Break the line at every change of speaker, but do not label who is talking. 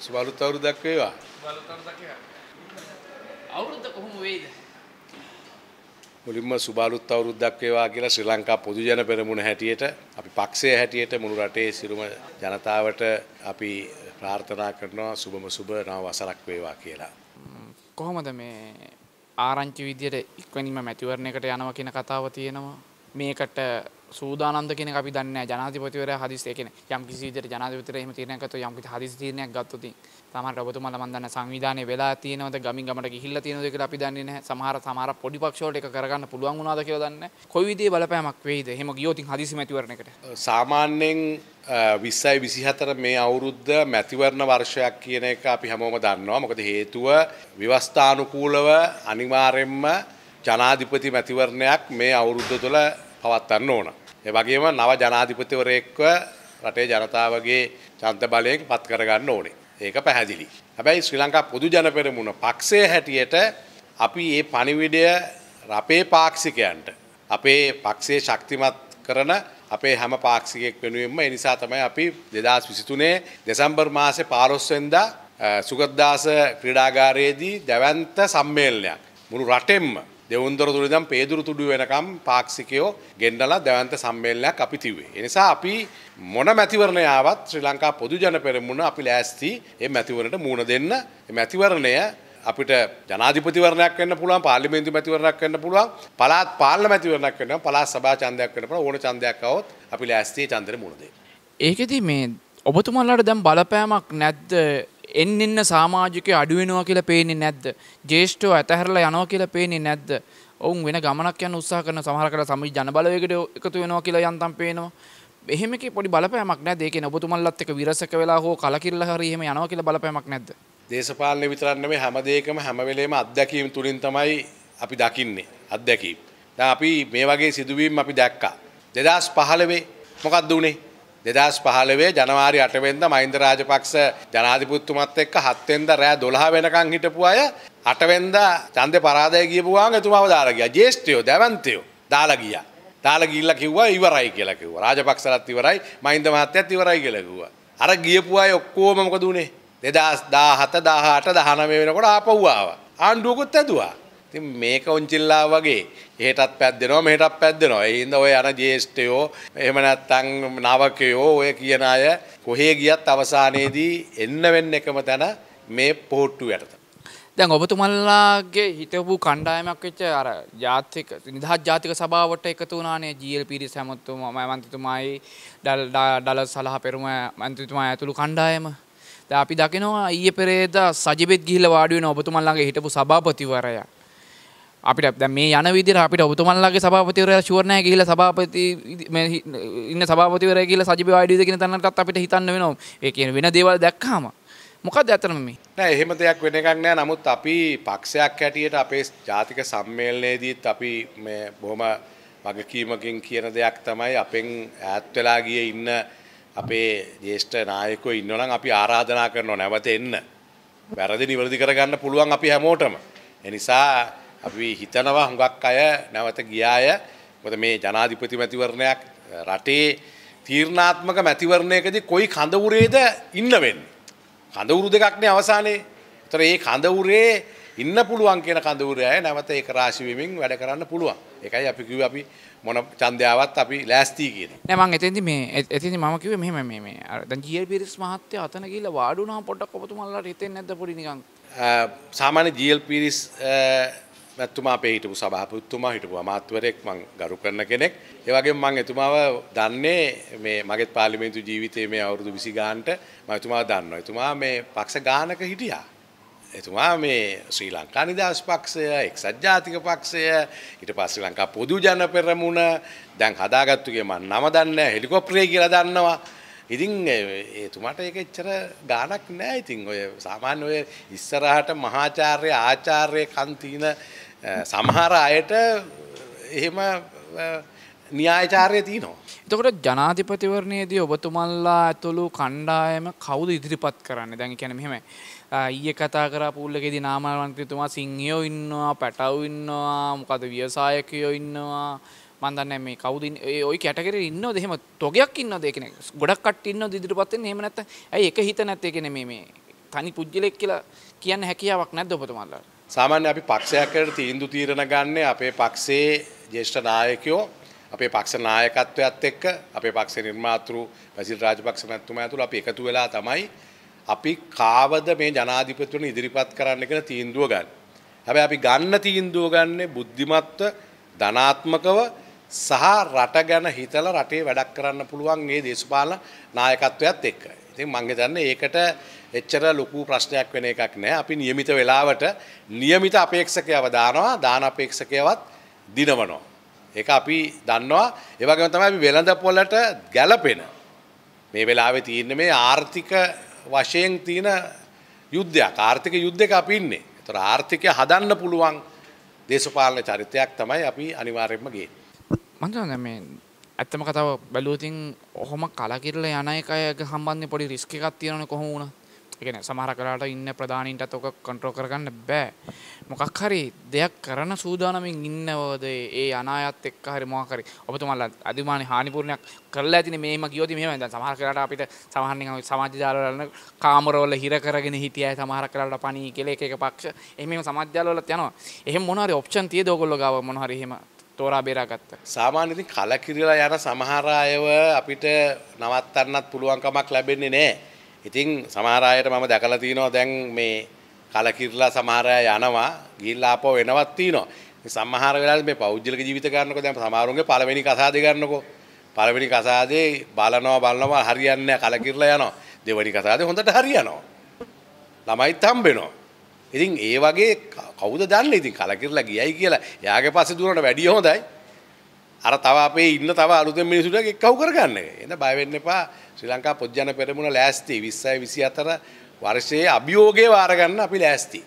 සුබලුත් අවුරුද්දක් වේවා.
අවුරුද්ද කොහොම වෙයිද?
මුලින්ම සුබලුත් අවුරුද්දක් වේවා කියලා ශ්‍රී ලංකා පොදු ජන පෙරමුණ හැටියට අපි පක්ෂය හැටියට මුළු රටේ සිරුම ජනතාවට අපි ප්‍රාර්ථනා කරනවා සුබම සුබ නව වසරක් වේවා කියලා.
කොහොමද මේ ආරංචි විදියට ඉක්වැනීම මැතිවරණයකට යනවා කියන කතාව තියෙනවා. මේකට සූදානන්ද කියන අපි දන්නේ ජනාධිපතිවරයා හදිස්සිය කියන්නේ යම් කිසි විදිහට ජනාධිපතිවරයා එහෙම තීරණයක් ගත්තොත් යම් කිසි හදිසි තීරණයක් ගත්තොත් සමහරට ඔබතුමාලා මම දන්න සංවිධානයේ වෙලා තියෙනවද ගමින් ගමට ගිහිල්ලා තියෙනවද කියලා අපි දන්නේ නැහැ. සමහර සමහර පොඩි පක්ෂ වලට ඒක කරගන්න පුළුවන් වුණාද කියලා දන්නේ නැහැ. කොයි විදිහේ බලපෑමක් වෙයිද? එහෙම ගියොත් හදිසි මැතිවරණයකට
සාමාන්‍යයෙන් විස්සයි විසිහතර මේ අවුරුද්ධ මැතිවරණ වර්ෂයක් කියන එක අපි හැමෝම දන්නවා. මොකද හේතුව ව්‍යවස්ථානුකූලව අනිවාර්යෙන්ම ජනාධිපති මැතිවරණයක් මේ අවුරුද්ධ තුළ පවත්වන්න ඕන. ඒ වගේම නව ජනාධිපතිවරයෙක්ව රටේ ජනතාවගේ චන්ත බලයෙන් පත් කරගන්න ඕනේ. ඒක පැහැදිලි. හැබැයි ශ්‍රී ලංකා පොදු ජන පෙරමුණ පක්ෂය හැටියට අපි ඒ පණිවිඩය රපේ පාක්ෂිකයන්ට අපේ පක්ෂයේ ශක්තිමත් කරන අපේ හැම පාක්ෂිකයෙක් වෙනුවෙන්ම ඒ නිසා තමයි අපි 2023 දෙසැම්බර් මාසේ 15 වෙනිදා සුගතදාස ක්‍රීඩාගාරයේදී දැවැන්ත සම්මේලනයක් මුළු රටෙන්ම දෙවුන්දර තුළදම් පේදුරු තුඩු වෙනකම් පාක්ෂිකයෝ ගෙන්ඩලා දැවන්ත සම්මේලනයක් අපි තිවේ. එනිසා අපි මොන මැතිවරණයාවත් ශ්‍රී ලංකා පොදු ජන පෙරමුණ අපි ලෑස්ති ඒ මැතිවරණට මූුණ දෙන්න මැතිවරණය අපිට ජනාධිපතිවරණයක් වන්න පුළුවන් පාලිමේන්තු මැතිවරණයක් වන්න පුළුවන් පලාත් පාල මැතිවරණක් වන්න පලා සභා චන්දයක් වන්න ඕන චන්දයක්කවත් අපි ලෑස්තිේ චන්දර මුණදේ.
ඒකෙති මේ ඔබතුමල්ලට දැම් බලපෑමක් නැද්ද එන්න එන්න සාමාජිකය අඩුවෙනවා කියලා පේන්නේ නැද්ද? ජේෂ්ඨෝ ඇතහැරලා යනවා කියලා පේන්නේ නැද්ද? ඔවුන් වෙන ගමනක් යන උත්සාහ කරන සමහර කලා සමි ජන බලවේගයට එකතු වෙනවා කියලා යන්තම් පේනවා. එහෙම එකේ පොඩි බලපෑමක් නැද්ද? ඒ කියන්නේ ඔබතුමන්ලත් එක්ක විරසක වෙලා හෝ කලකිරලා හරි එහෙම යනවා කියලා බලපෑමක් නැද්ද?
දේශපාලන විතරක් නෙමෙයි හැම දෙයකම හැම වෙලේම අත්දැකීම් තුලින් තමයි අපි දකින්නේ. අත්දැකීම්. දැන් අපි මේ වගේ සිදුවීම් අපි දැක්කා. 2015 මොකක්ද උනේ? දෙදස් පහලවේ ජනවාරි අටවෙන්ද මයින්ද රාජපක්ෂ ජනාධිපුත්තුමත් එක්ක හත්වෙන්ද රෑ දොළහ වෙනකං හිටපු අය අටවෙන්ද චන්ද පරාදය කියපුවාන් එතුමාව දාලගිය ජේෂ්ඨයෝ දැවන්තයෝ දාලගිය දාලගිල්ල කිව්වා ඉවරයි කියලා කිව්වා. රාජපක්ෂලත් ඉවරයි මයින්ද මහත්තයත් ඉවරයි කියලා කිව්වා. අර ගියපු අය ඔක්කොම මොකද උනේ? දෙදස් දාහත දාහට දහනම වෙනකොට ආපහු ආවා. ආණ්ඩුවකුත් ඇදුවා. ඉතින් මේක ඔංචිල්ලා වගේ එහෙටත් පැද්දෙනවා මෙහෙටත් පැද්දෙනවා. ඒ හින්දා ඔය අර ජේෂ්ඨයෝ එහෙම නැත්නම් නවකයෝ ඔය කියන අය කොහේ ගියත් අවසානයේදී එන්න වෙන්න එකම තැන මේ පොට්ටු යටත.
දැන් ඔබතුමල්ලාගේ හිතපු කණ්ඩායමක් වෙච්ච අර ජාතික නිදහස් ජාතික සභාවට එකතු වුණානේ ජීඑල් පීරිස් හැමතුමා මන්ත්‍රීතුමායි ඩල සලහ පෙරුම මන්ත්‍රීතුමා ඇතුළු කණ්ඩායම දැන් අපි දකිනවා ඊයේ පෙරේදා සජිබෙත් ගිහිල්ලා වාඩි වෙන ඔබතුමන්ලාගේ හිටපු සභාපතිවරයා අපිට දැන් මේ යන විදිහට අපිට ඔබතුමන්ලාගේ සභාපතිවරයා ෂුවර් නැහැ කියලා සභාපති ඉන්න සභාපතිවරයා කියලා සජිබ වාඩිද කියන තැනටත් අපිට හිතන්න වෙනවා. ඒ කියන වෙන දේවල් දැක්කම මොකක්ද ඇත්තටම මේ?
නෑ එහෙම දෙයක් වෙන එකක් නෑ. නමුත් අපි පක්ෂයක් හැටියට අපේ ජාතික සම්මේලනයේදීත් අපි මේ බොහොම වගකීමකින් කියන දෙයක් තමයි අපෙන් ඈත් වෙලා ගියේ ඉන්න අපේ ජේෂ්ඨ නායකයෝ ඉන්නවා නම් අපි ආරාධනා කරනවා නැවත එන්න. වැරදි නිවැරදි කරගන්න පුළුවන් අපි හැමෝටම. ඒ නිසා අපි හිතනවා හුඟක් අය නැවත ගියාය මොකද මේ ජනාධිපති මැතිවරණයක් රටේ තීරණාත්මක මැතිවරණයකදී කොයි කඳවුරේද ඉන්න වෙන්නේ. කඳවුරු දෙකක්නේ අවසානයේ. ඒතර මේ කඳවුරේ ඉන්න පුළුවන් කියන කඳවුරේ අය නැවත ඒක රාශි වෙමින් වැඩ කරන්න පුළුවන්. ඒකයි අපි කිව්වේ අපි මොන ඡන්දයාවත් අපි ලෑස්ති කියන්නේ.
නෑ මම එතෙන්දි මේ එතෙන්දි මම කිව්වේ මෙහෙම මේ මේ අර දැන් ජීඑල් පීරිස් මහත්තයා අතන ගිහිල්ලා වාඩි වුණාම පොඩ්ඩක් ඔබතුමාලාට හිතෙන්නේ නැද්ද පොඩි නිකන්
සාමාන්‍ය ජීඑල් පීරිස් මැත්තුමා අපේ හිටපු සභාපතිතුමා හිටපු අමාත්‍යවරයෙක් මං ගරු කරන කෙනෙක්. ඒ වගේම මං එතුමාව දන්නේ මේ මගේ පාර්ලිමේන්තු ජීවිතයේ මේ අවුරුදු 20 ගානට මම එතුමාව දන්නවා. එතුමා මේ පක්ෂ ගානක හිටියා. එතුමා මේ ශ්‍රී ලංකා නිදහස් පක්ෂය, එක්සත් ජාතික පක්ෂය, ඊට පස්සේ ශ්‍රී ලංකා පොදු ජන පෙරමුණ දැන් හදාගත්තුගේ මම නම දන්නේ හෙලිකොප්ටරේ කියලා දන්නවා. ඉතින් එතුමාට ඒක එච්චර ගාණක් නෑ ඉතින් ඔය සාමාන්‍ය ඔය ඉස්සරහට මහාචාර්ය ආචාර්ය කන් තියෙන සමහර අයට එහෙම න්‍යායචාරය තියෙනවා.
එතකොට ජනාධිපතිවරණයේදී ඔබතුමල්ලා ඇතුළු කණ්ඩායම කවුද ඉදිරිපත් කරන්න දැන් කියන්නේ මෙහෙමයි. ඊයේ කතා කරා පූල්ලකේදී නාමල් මන්ත්‍රීතුමා සිංහයෝ ඉන්නවා, පැටව් ඉන්නවා, මොකද ව්‍යවසායකයෝ ඉන්නවා. මන් දන්නේ මේ කවුද ওই කැටගරියේ ඉන්නවද එහෙම තොගයක් ඉන්නවද ඒ කියන්නේ ගොඩක් කට්ටිය ඉන්නවද ඉදිරිපත් වෙන්නේ එහෙම නැත්නම් ඇයි එක හිත නැත්තේ කියන්නේ මේ මේ තනි පුද්ගලෙක් කියලා කියන්න හැකියාවක් නැද්ද ඔබතුමාලාට?
සාමාන්‍ය අපි පක්ෂයකට තීන්දු තීරණ ගන්න අපේ පක්ෂයේ ජේෂ්ඨ නායකයෝ අපේ පක්ෂ නායකත්වයත් එක්ක අපේ පක්ෂ නිර්මාතෘ බසිල් රාජපක්ෂ මැතිතුමා ඇතුළු අපි එකතු වෙලා තමයි අපි කාවද මේ ජනාධිපතිතුමන් ඉදිරිපත් කරන්න කියලා තීන්දුව ගන්න. හැබැයි අපි ගන්න තීන්දුව ගන්නේ බුද්ධිමත්ව ධනාත්මකව සහ රට ගැන හිතලා රටේ වැඩක් කරන්න පුළුවන් මේ දේශපාලන නායකත්වයත් එක්ක. ඉතින් මං හිතන්නේ ඒකට එච්චර ලොකු ප්‍රශ්නයක් වෙන එකක් නෑ. අපි નિયમિત වෙලාවට નિયમિત අපේක්ෂකයව දානවා, දාන අපේක්ෂකයවත් දිනවනවා. ඒක අපි දන්නවා. ඒ වගේම තමයි අපි වෙළඳ පොළට ගැළපෙන මේ වෙලාවේ තියෙන්නේ මේ ආර්ථික වශයෙන් තියෙන යුද්ධයක්. ආර්ථික යුද්ධයක අපි ඉන්නේ. ඒතර ආර්ථිකය හදන්න පුළුවන් දේශපාලන චරිතයක් තමයි අපි අනිවාර්යයෙන්ම ගේන්නේ.
මන්දන මේ ඇත්තම කතාව බැලුවතින් ඔහොම කලකිරල යන එකයක හම්බන්ධ පොඩි රිස්ක එකක් තියෙනන කොහොම වුණ එකන සමහර කරට ඉන්න ප්‍රධානීන්ටත් ඔක කොන්ට්‍රෝ කරගන්න බෑ. මොකක් හරි දෙයක් කරන සූදානමින් ඉන්නවද ඒ අනායත් එක් හරි මොකරි ඔබතුමල්ල අධිමාන හානිපුරණයක් කරලා ඇතින මේම ගියෝති මේ ද සමහර කරට අපිට සමහරන සමාජ්‍යාලවලන කාමරෝල හිර කරගෙන හිටිය සමහර කරට පනී කෙල එක පක්ෂ. එහම සමාජ්‍යාලවලත් යනවා. එහෙම මොනහරි ඔප්ෂන් තිය දෝගොල්ල ගව? මොහරිහෙම තෝරා බේරාගත්ත.
සාමාන්‍යති කලකිරලා යන සමහරයව අපිට නවත්තන්නත් පුළුවන්කමක් ලැබෙන්නේ නෑ. ඉතින් සමහරයට මම දැකලා තියනවා දැන් මේ කලකිරලා සමහරය යනවා ගිහිල්ලා ආපහු එනවත් තියනවා. සමහර වෙලාවට මේ පෞද්ගලික ජීවිත ගන්නකො දැන් සමහරුන්ගේ පළවෙනි කසාදේ ගන්නකො. පළවෙනි කසාදේ බලනවා බලනවා හරියන්නේ නැහැ කලකිරලා යනවා. දෙවෙනි කසාදේ හොඳට හරියනවා. ළමයිත් හම්බෙනවා. ඉතින් ඒ වගේ කවුද දන්නේ ඉතින් කලකිරලා ගියයි කියලා එයාගේ පස්සේ දුවනට වැඩිය හොඳයි. අර තව අපේ ඉන්න තව අලුතෙන් මිනිසුන්ට එක්කව කරගන්න එක. එන්න බය වෙන්න එපා. ශ්‍රී ලංකා පොත්ජන පෙරමුණ ලෑස්ති 20 24 වර්ෂයේ අභියෝගය වාර ගන්න අපි ලෑස්ති.